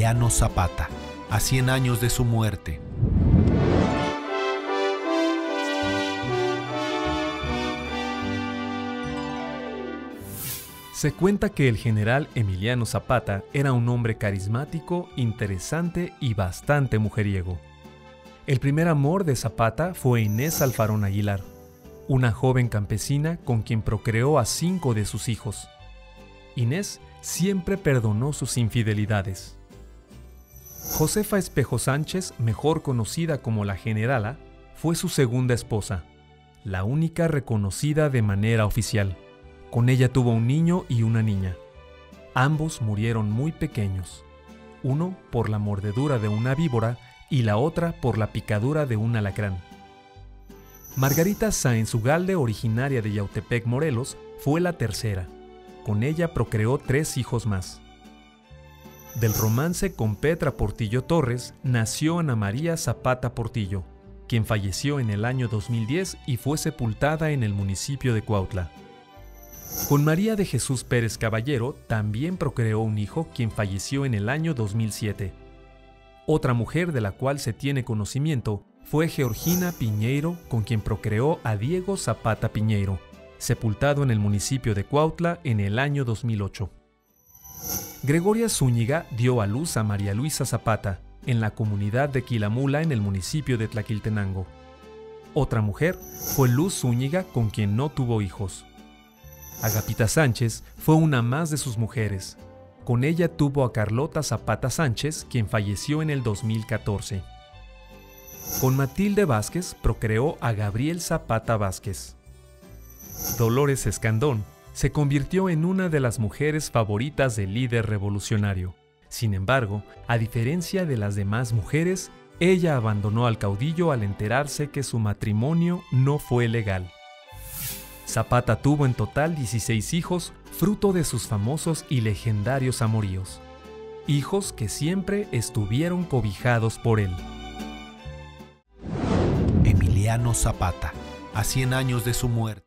Emiliano Zapata, a 100 años de su muerte. Se cuenta que el general Emiliano Zapata era un hombre carismático, interesante y bastante mujeriego. El primer amor de Zapata fue Inés Alfarón Aguilar, una joven campesina con quien procreó a cinco de sus hijos. Inés siempre perdonó sus infidelidades. Josefa Espejo Sánchez, mejor conocida como la Generala, fue su segunda esposa, la única reconocida de manera oficial. Con ella tuvo un niño y una niña. Ambos murieron muy pequeños, uno por la mordedura de una víbora y la otra por la picadura de un alacrán. Margarita Sáenz Ugalde, originaria de Yautepec, Morelos, fue la tercera. Con ella procreó tres hijos más. Del romance con Petra Portillo Torres nació Ana María Zapata Portillo, quien falleció en el año 2010 y fue sepultada en el municipio de Cuautla. Con María de Jesús Pérez Caballero también procreó un hijo quien falleció en el año 2007. Otra mujer de la cual se tiene conocimiento fue Georgina Piñeiro, con quien procreó a Diego Zapata Piñeiro, sepultado en el municipio de Cuautla en el año 2008. Gregoria Zúñiga dio a luz a María Luisa Zapata, en la comunidad de Quilamula en el municipio de Tlaquiltenango. Otra mujer fue Luz Zúñiga, con quien no tuvo hijos. Agapita Sánchez fue una más de sus mujeres. Con ella tuvo a Carlota Zapata Sánchez, quien falleció en el 2014. Con Matilde Vázquez procreó a Gabriel Zapata Vázquez. Dolores Escandón se convirtió en una de las mujeres favoritas del líder revolucionario. Sin embargo, a diferencia de las demás mujeres, ella abandonó al caudillo al enterarse que su matrimonio no fue legal. Zapata tuvo en total 16 hijos, fruto de sus famosos y legendarios amoríos. Hijos que siempre estuvieron cobijados por él. Emiliano Zapata, a 100 años de su muerte.